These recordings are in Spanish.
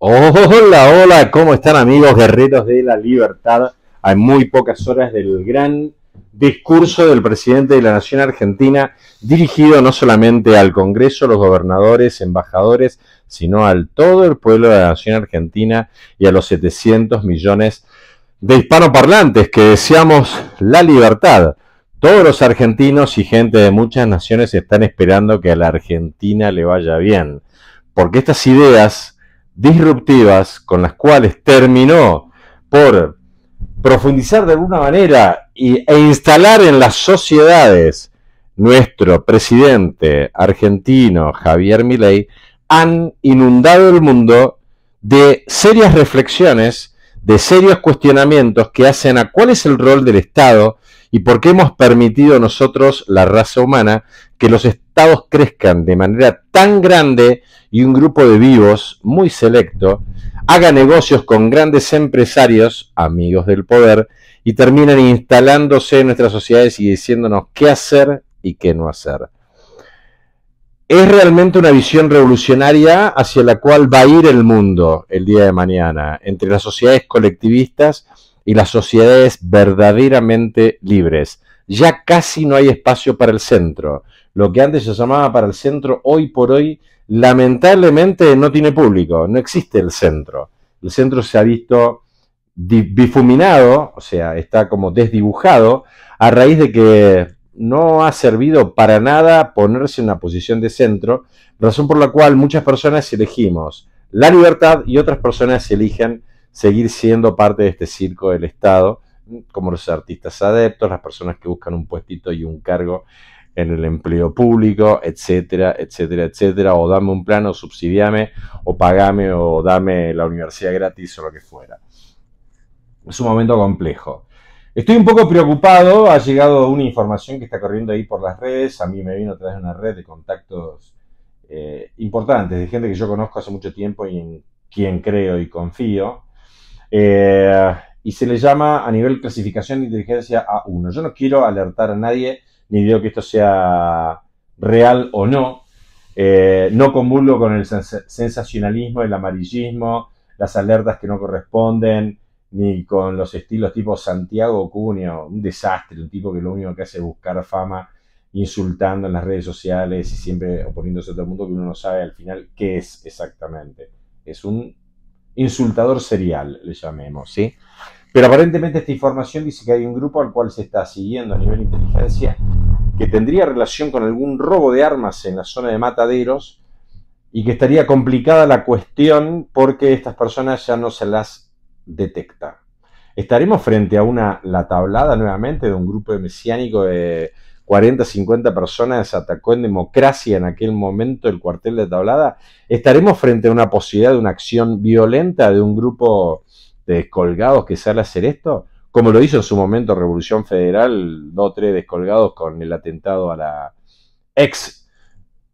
Hola, hola, ¿cómo están amigos guerreros de la libertad? Hay muy pocas horas del gran discurso del presidente de la Nación Argentina, dirigido no solamente al Congreso, los gobernadores, embajadores, sino al todo el pueblo de la Nación Argentina y a los 700 millones de hispanoparlantes que deseamos la libertad. Todos los argentinos y gente de muchas naciones están esperando que a la Argentina le vaya bien, porque estas ideas disruptivas con las cuales terminó por profundizar de alguna manera y, e instalar en las sociedades nuestro presidente argentino Javier Milei han inundado el mundo de serias reflexiones, de serios cuestionamientos que hacen a cuál es el rol del Estado y por qué hemos permitido nosotros, la raza humana, que los estados crezcan de manera tan grande y un grupo de vivos muy selecto haga negocios con grandes empresarios, amigos del poder, y terminan instalándose en nuestras sociedades y diciéndonos qué hacer y qué no hacer. Es realmente una visión revolucionaria hacia la cual va a ir el mundo el día de mañana, entre las sociedades colectivistas y las sociedades verdaderamente libres. Ya casi no hay espacio para el centro. Lo que antes se llamaba para el centro, hoy por hoy, lamentablemente no tiene público, no existe el centro. El centro se ha visto difuminado, o sea, está como desdibujado, a raíz de que no ha servido para nada ponerse en una posición de centro, razón por la cual muchas personas elegimos la libertad y otras personas eligen seguir siendo parte de este circo del Estado, como los artistas adeptos, las personas que buscan un puestito y un cargo en el empleo público, etcétera, etcétera, etcétera, o dame un plano, subsidiame, o pagame, o dame la universidad gratis, o lo que fuera. Es un momento complejo. Estoy un poco preocupado, ha llegado una información que está corriendo ahí por las redes, a mí me vino a través de una red de contactos eh, importantes, de gente que yo conozco hace mucho tiempo y en quien creo y confío, eh, y se le llama a nivel clasificación de inteligencia A1. Yo no quiero alertar a nadie, ni digo que esto sea real o no. Eh, no comulgo con el sensacionalismo, el amarillismo, las alertas que no corresponden, ni con los estilos tipo Santiago Cunio, un desastre, un tipo que lo único que hace es buscar fama insultando en las redes sociales y siempre oponiéndose a todo el mundo que uno no sabe al final qué es exactamente. Es un insultador serial, le llamemos, ¿sí? Pero aparentemente esta información dice que hay un grupo al cual se está siguiendo a nivel de inteligencia que tendría relación con algún robo de armas en la zona de mataderos y que estaría complicada la cuestión porque estas personas ya no se las detecta. Estaremos frente a una la tablada nuevamente de un grupo de mesiánico de 40, 50 personas atacó en democracia en aquel momento el cuartel de Tablada, ¿estaremos frente a una posibilidad de una acción violenta de un grupo de descolgados que sale a hacer esto? Como lo hizo en su momento Revolución Federal, dos o tres descolgados con el atentado a la ex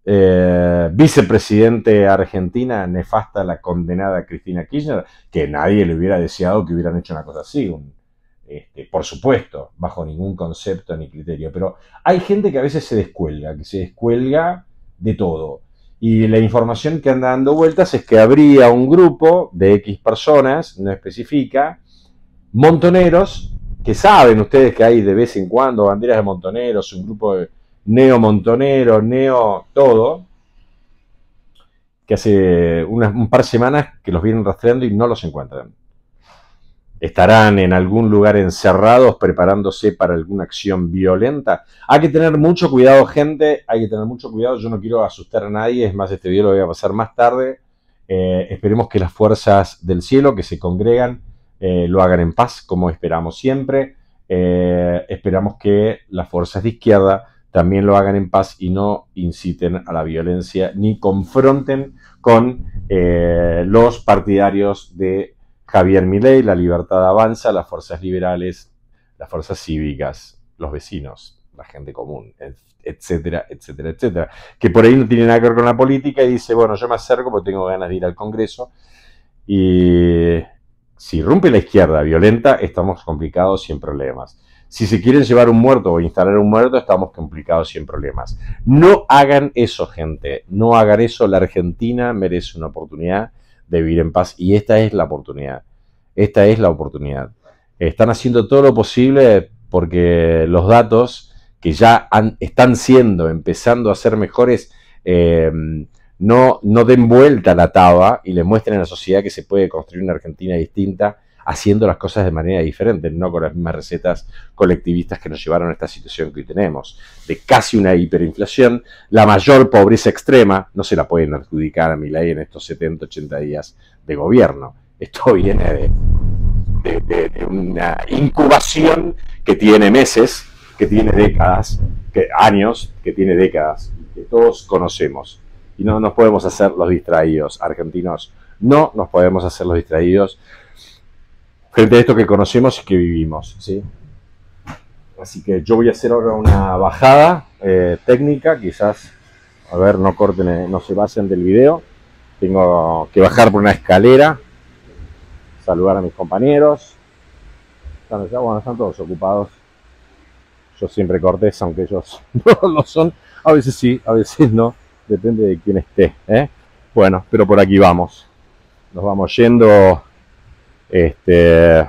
eh, vicepresidente argentina, nefasta la condenada Cristina Kirchner, que nadie le hubiera deseado que hubieran hecho una cosa así, un, este, por supuesto, bajo ningún concepto ni criterio, pero hay gente que a veces se descuelga, que se descuelga de todo. Y la información que anda dando vueltas es que habría un grupo de X personas, no especifica, montoneros, que saben ustedes que hay de vez en cuando banderas de montoneros, un grupo de neo-montoneros, neo todo, que hace un par de semanas que los vienen rastreando y no los encuentran estarán en algún lugar encerrados preparándose para alguna acción violenta. Hay que tener mucho cuidado, gente, hay que tener mucho cuidado. Yo no quiero asustar a nadie, es más, este video lo voy a pasar más tarde. Eh, esperemos que las fuerzas del cielo que se congregan eh, lo hagan en paz, como esperamos siempre. Eh, esperamos que las fuerzas de izquierda también lo hagan en paz y no inciten a la violencia ni confronten con los partidarios de Javier Milei, la libertad avanza, las fuerzas liberales, las fuerzas cívicas, los vecinos, la gente común, etcétera, etcétera, etcétera. Que por ahí no tiene nada que ver con la política y dice, bueno, yo me acerco porque tengo ganas de ir al Congreso y si rompe la izquierda violenta, estamos complicados sin problemas. Si se quieren llevar un muerto o instalar un muerto, estamos complicados sin problemas. No hagan eso, gente. No hagan eso. La Argentina merece una oportunidad de vivir en paz y esta es la oportunidad. Esta es la oportunidad. Están haciendo todo lo posible porque los datos que ya están siendo, empezando a ser mejores, eh, no, no den vuelta la taba y le muestren a la sociedad que se puede construir una Argentina distinta haciendo las cosas de manera diferente, no con las mismas recetas colectivistas que nos llevaron a esta situación que hoy tenemos, de casi una hiperinflación, la mayor pobreza extrema, no se la pueden adjudicar a mi ley en estos 70, 80 días de gobierno. Esto viene de, una incubación que tiene meses, que tiene décadas, que, años, que tiene décadas, que todos conocemos. Y no nos podemos hacer los distraídos, argentinos. No nos podemos hacer los distraídos frente a esto que conocemos y que vivimos. ¿sí? Así que yo voy a hacer ahora una bajada eh, técnica, quizás, a ver, no corten, eh, no se basen del video. Tengo que bajar por una escalera, saludar a mis compañeros. Están, bueno, están todos ocupados. Yo siempre cortés, aunque ellos no lo son. A veces sí, a veces no. Depende de quién esté. ¿eh? Bueno, pero por aquí vamos. Nos vamos yendo este,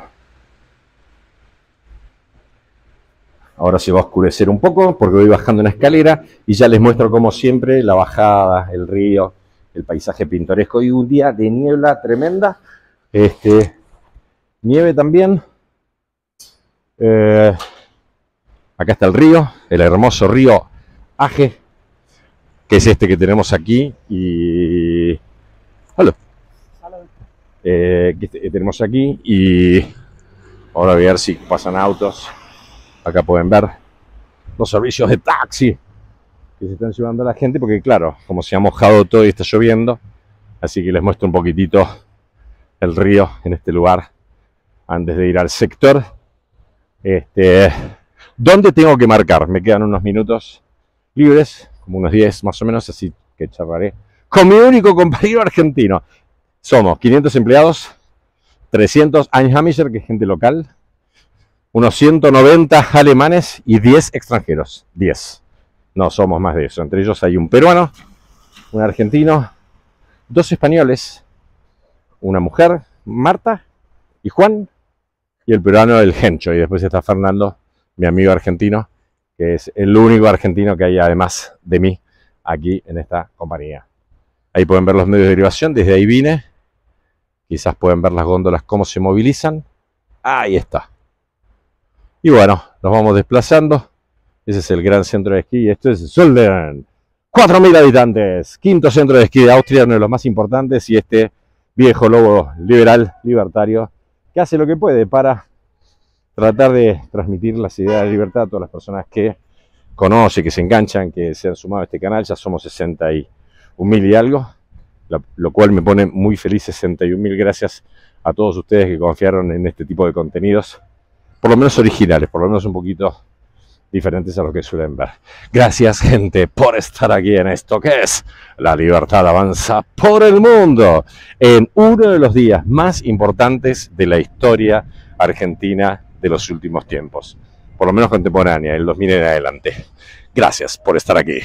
ahora se va a oscurecer un poco porque voy bajando una escalera y ya les muestro como siempre la bajada, el río, el paisaje pintoresco y un día de niebla tremenda. Este, nieve también. Eh, acá está el río, el hermoso río Aje, que es este que tenemos aquí. Y. Hola. Eh, que tenemos aquí y ahora voy a ver si pasan autos. Acá pueden ver los servicios de taxi que se están llevando a la gente porque claro, como se ha mojado todo y está lloviendo, así que les muestro un poquitito el río en este lugar antes de ir al sector. Este, ¿Dónde tengo que marcar? Me quedan unos minutos libres, como unos 10 más o menos, así que charlaré con mi único compañero argentino. Somos 500 empleados, 300 Einheimischer, que es gente local, unos 190 alemanes y 10 extranjeros. 10. No somos más de eso. Entre ellos hay un peruano, un argentino, dos españoles, una mujer, Marta y Juan, y el peruano el Gencho. Y después está Fernando, mi amigo argentino, que es el único argentino que hay además de mí aquí en esta compañía. Ahí pueden ver los medios de derivación, desde ahí vine Quizás pueden ver las góndolas cómo se movilizan. Ahí está. Y bueno, nos vamos desplazando. Ese es el gran centro de esquí. Esto es Solden. 4.000 habitantes. Quinto centro de esquí de Austria, uno de los más importantes. Y este viejo lobo liberal, libertario, que hace lo que puede para tratar de transmitir las ideas de libertad a todas las personas que conoce, que se enganchan, que se han sumado a este canal. Ya somos 61 mil y algo lo cual me pone muy feliz. 61 mil gracias a todos ustedes que confiaron en este tipo de contenidos, por lo menos originales, por lo menos un poquito diferentes a lo que suelen ver. Gracias gente por estar aquí en esto que es La Libertad Avanza por el Mundo, en uno de los días más importantes de la historia argentina de los últimos tiempos, por lo menos contemporánea, el 2000 en adelante. Gracias por estar aquí.